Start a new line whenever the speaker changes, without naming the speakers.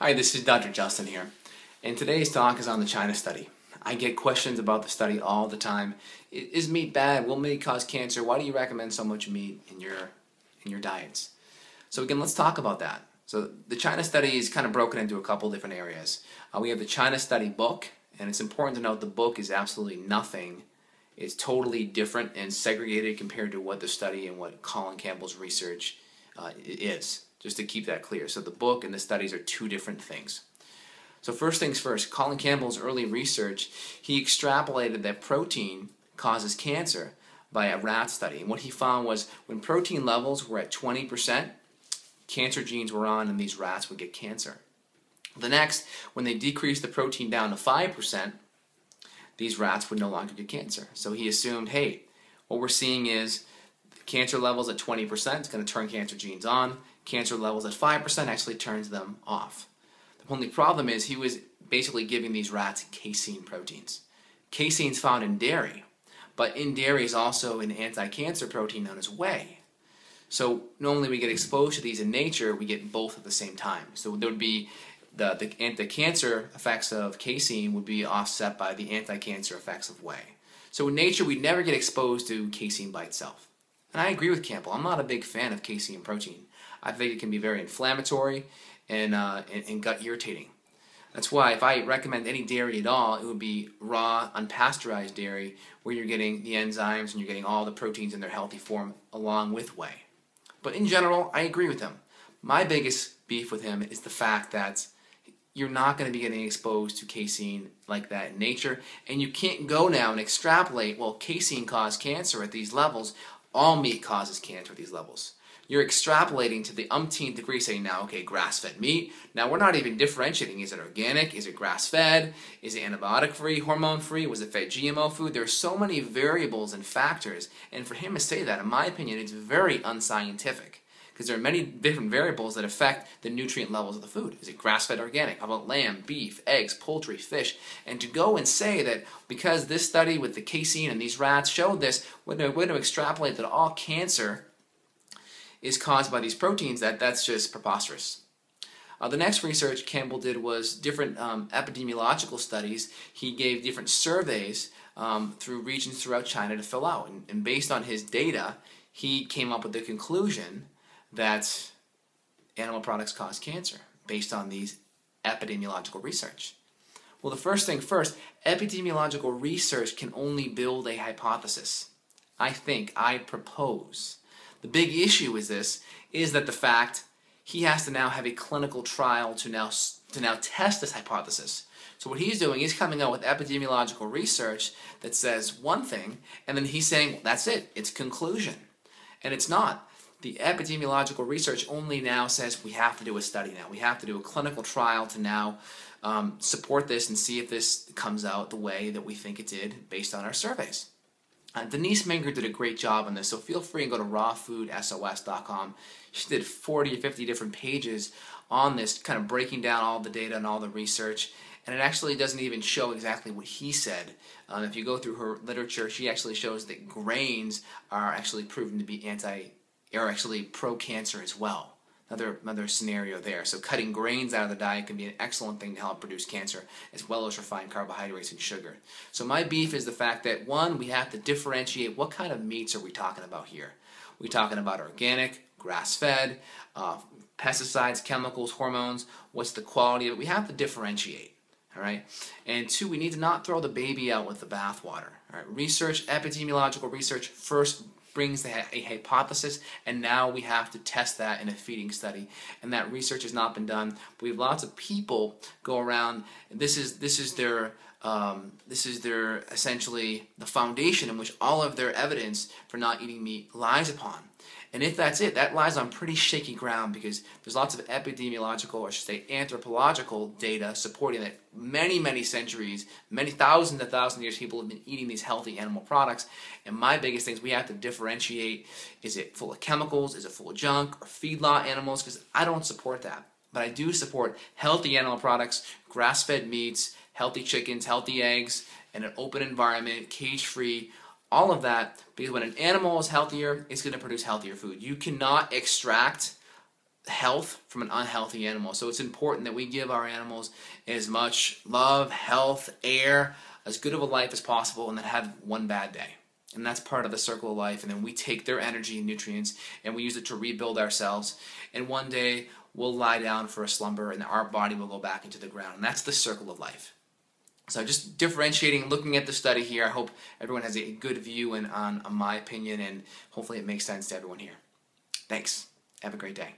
Hi, this is Dr. Justin here, and today's talk is on the China study. I get questions about the study all the time. Is meat bad? Will meat cause cancer? Why do you recommend so much meat in your in your diets? So again, let's talk about that. So the China study is kind of broken into a couple different areas. Uh, we have the China study book, and it's important to note the book is absolutely nothing. It's totally different and segregated compared to what the study and what Colin Campbell's research uh, is just to keep that clear. So the book and the studies are two different things. So first things first, Colin Campbell's early research, he extrapolated that protein causes cancer by a rat study. And what he found was when protein levels were at 20%, cancer genes were on and these rats would get cancer. The next, when they decreased the protein down to 5%, these rats would no longer get cancer. So he assumed, hey, what we're seeing is cancer levels at 20% is going to turn cancer genes on cancer levels at 5% actually turns them off. The only problem is he was basically giving these rats casein proteins. Casein is found in dairy, but in dairy is also an anti-cancer protein known as whey. So normally we get exposed to these in nature, we get both at the same time. So there would be the, the anti-cancer effects of casein would be offset by the anti-cancer effects of whey. So in nature, we never get exposed to casein by itself. And I agree with Campbell. I'm not a big fan of casein protein. I think it can be very inflammatory and, uh, and, and gut irritating. That's why if I recommend any dairy at all, it would be raw, unpasteurized dairy where you're getting the enzymes and you're getting all the proteins in their healthy form along with whey. But in general, I agree with him. My biggest beef with him is the fact that you're not going to be getting exposed to casein like that in nature, and you can't go now and extrapolate, well, casein caused cancer at these levels. All meat causes cancer at these levels you're extrapolating to the umpteenth degree saying now, okay, grass-fed meat. Now we're not even differentiating. Is it organic? Is it grass-fed? Is it antibiotic-free, hormone-free? Was it fed GMO food? There are so many variables and factors. And for him to say that, in my opinion, it's very unscientific. Because there are many different variables that affect the nutrient levels of the food. Is it grass-fed organic? How about lamb, beef, eggs, poultry, fish? And to go and say that because this study with the casein and these rats showed this, we're going to extrapolate that all cancer is caused by these proteins, that that's just preposterous. Uh, the next research Campbell did was different um, epidemiological studies. He gave different surveys um, through regions throughout China to fill out. And, and, based on his data, he came up with the conclusion that animal products cause cancer based on these epidemiological research. Well, the first thing first, epidemiological research can only build a hypothesis. I think, I propose the big issue is this, is that the fact he has to now have a clinical trial to now, to now test this hypothesis. So what he's doing, he's coming up with epidemiological research that says one thing, and then he's saying, well, that's it, it's conclusion. And it's not. The epidemiological research only now says we have to do a study now. We have to do a clinical trial to now um, support this and see if this comes out the way that we think it did based on our surveys. Uh, Denise Minger did a great job on this, so feel free and go to rawfoodsos.com. She did 40 or 50 different pages on this, kind of breaking down all the data and all the research. And it actually doesn't even show exactly what he said. Um, if you go through her literature, she actually shows that grains are actually proven to be anti, are actually pro-cancer as well another another scenario there. So cutting grains out of the diet can be an excellent thing to help produce cancer, as well as refined carbohydrates and sugar. So my beef is the fact that one, we have to differentiate what kind of meats are we talking about here. We talking about organic, grass-fed, uh, pesticides, chemicals, hormones? What's the quality of it? We have to differentiate. All right, and two, we need to not throw the baby out with the bathwater. All right, research, epidemiological research first brings a, a hypothesis, and now we have to test that in a feeding study. And that research has not been done. We have lots of people go around. This is this is their um, this is their essentially the foundation in which all of their evidence for not eating meat lies upon. And if that's it, that lies on pretty shaky ground because there's lots of epidemiological, or I should say anthropological data supporting that many, many centuries, many thousands and thousands of years, people have been eating these healthy animal products. And my biggest thing is we have to differentiate, is it full of chemicals, is it full of junk, or feedlot animals, because I don't support that. But I do support healthy animal products, grass-fed meats, healthy chickens, healthy eggs, and an open environment, cage-free, all of that because when an animal is healthier, it's going to produce healthier food. You cannot extract health from an unhealthy animal. So it's important that we give our animals as much love, health, air, as good of a life as possible, and then have one bad day. And that's part of the circle of life. And then we take their energy and nutrients and we use it to rebuild ourselves. And one day we'll lie down for a slumber and our body will go back into the ground. And that's the circle of life. So just differentiating, looking at the study here, I hope everyone has a good view and on, my opinion, and hopefully it makes sense to everyone here. Thanks. Have a great day.